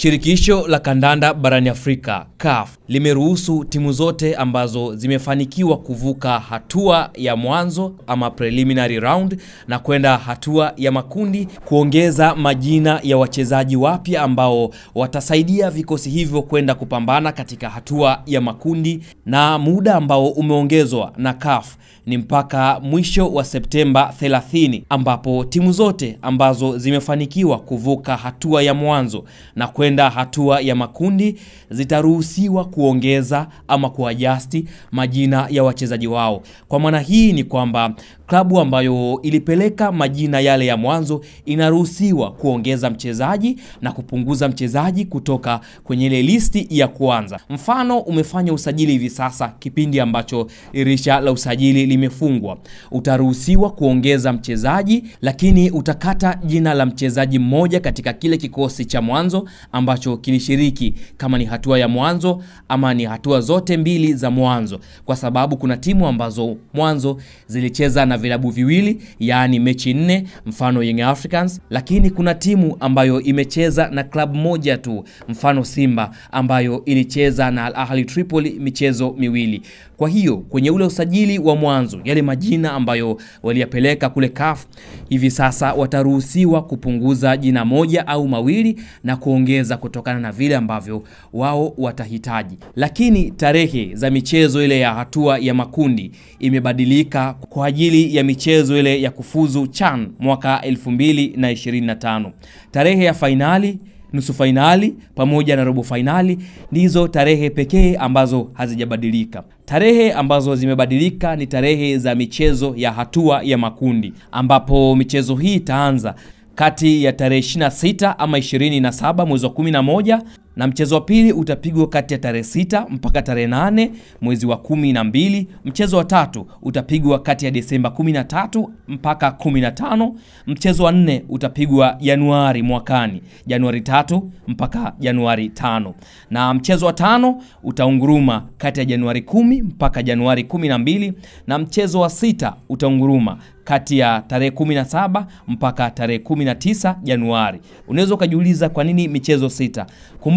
Shirikisho la kandanda barani Afrika CAF limeruhusu timu zote ambazo zimefanikiwa kuvuka hatua ya mwanzo ama preliminary round na kwenda hatua ya makundi kuongeza majina ya wachezaji wapya ambao watasaidia vikosi hivyo kwenda kupambana katika hatua ya makundi, na muda ambao umeongezwa na CAF ni mpaka mwisho wa Septemba 30 ambapo timu zote ambazo zimefanikiwa kuvuka hatua ya mwanzo na kwenda hatua ya makundi zitaruhusiwa kuongeza ama kuajasti majina ya wachezaji wao. Kwa maana hii ni kwamba klabu ambayo ilipeleka majina yale ya mwanzo inaruhusiwa kuongeza mchezaji na kupunguza mchezaji kutoka kwenye ile listi ya kwanza. Mfano, umefanya usajili hivi sasa, kipindi ambacho dirisha la usajili limefungwa, utaruhusiwa kuongeza mchezaji, lakini utakata jina la mchezaji mmoja katika kile kikosi cha mwanzo ambacho kilishiriki, kama ni hatua ya mwanzo ama ni hatua zote mbili za mwanzo, kwa sababu kuna timu ambazo mwanzo zilicheza na vilabu viwili, yaani mechi nne, mfano Young Africans, lakini kuna timu ambayo imecheza na klabu moja tu, mfano Simba ambayo ilicheza na Al Ahli Tripoli michezo miwili. Kwa hiyo kwenye ule usajili wa mwanzo, yale majina ambayo waliyapeleka kule CAF, hivi sasa wataruhusiwa kupunguza jina moja au mawili na kuongeza kutokana na vile ambavyo wao watahitaji. Lakini tarehe za michezo ile ya hatua ya makundi imebadilika kwa ajili ya michezo ile ya kufuzu CHAN mwaka 2025. Tarehe ya fainali nusu fainali pamoja na robo fainali ndizo tarehe pekee ambazo hazijabadilika. Tarehe ambazo zimebadilika ni tarehe za michezo ya hatua ya makundi, ambapo michezo hii itaanza kati ya tarehe 26 ama 27 mwezi wa 11 na mchezo wa pili utapigwa kati ya tarehe sita mpaka tarehe nane mwezi wa kumi na mbili. Mchezo wa tatu utapigwa kati ya Desemba 13 mpaka 15. Mchezo wa nne utapigwa Januari mwakani, Januari tatu mpaka Januari tano, na mchezo wa tano utaunguruma kati ya Januari 10 mpaka Januari 12, na mbili na mchezo wa sita utaunguruma kati ya tarehe 17 mpaka tarehe 19 Januari. Unaweza ukajiuliza kwa nini michezo sita?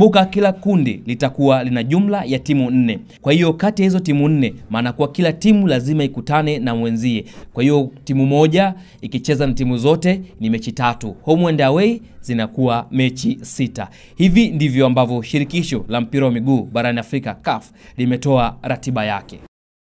Kumbuka kila kundi litakuwa lina jumla ya timu nne. Kwa hiyo kati ya hizo timu nne, maana kuwa kila timu lazima ikutane na mwenzie. Kwa hiyo timu moja ikicheza na timu zote ni mechi tatu, home and away zinakuwa mechi sita. Hivi ndivyo ambavyo shirikisho la mpira wa miguu barani Afrika CAF limetoa ratiba yake.